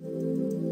Música